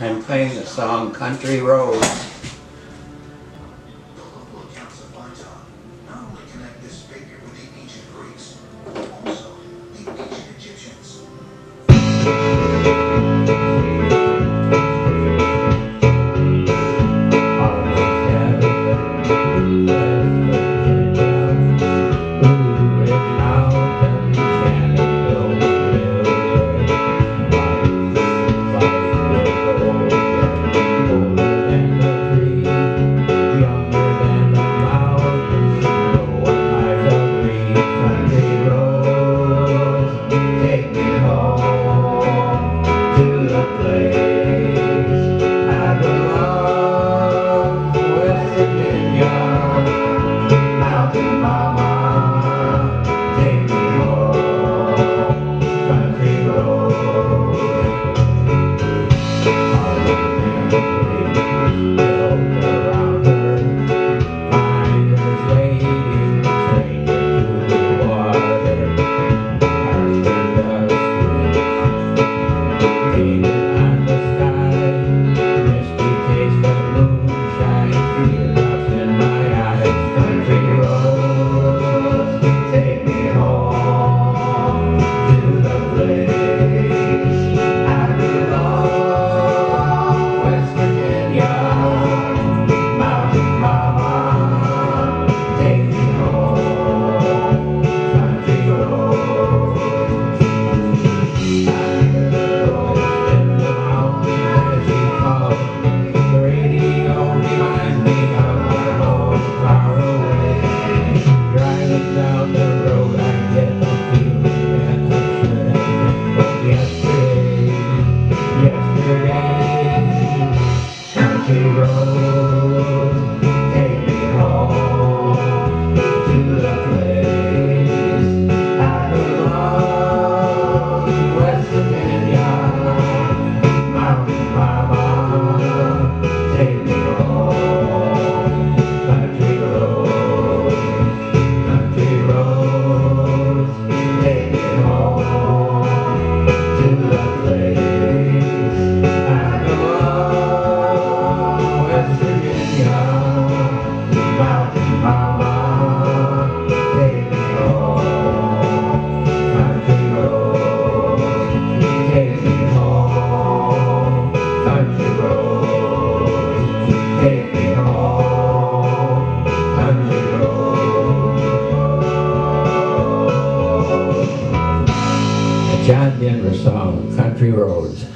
I'm playing the song Country Roads John Denver song, Country Roads.